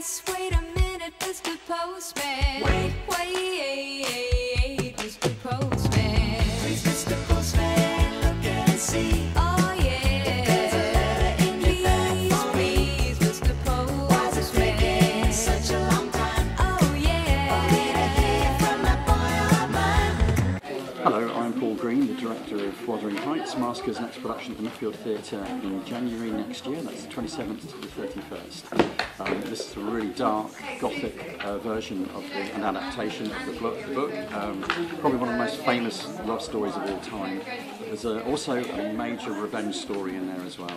yes, wait a minute, Mr. Postman. Wait, wait, Mr. Postman. Please, Mr. Postman, look and see. Oh, yeah. There's a letter in your bag for me. Please, Mr. Postman. Why's it taking such a long time? Oh, yeah. Only to hear from that boy of mine. Hello, I'm Paul Green, the director of Wuthering Heights, Maskers next production at the Nuffield Theatre in January next year. That's the 27th to the 31st. Um, this is a really dark, gothic uh, version of the, an adaptation of the book. The book um, probably one of the most famous love stories of all time. There's uh, also a major revenge story in there as well.